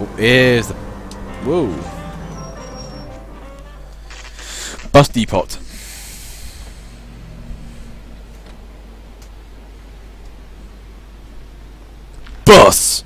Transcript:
Oh, here's the... Whoa. Bus depot. Bus!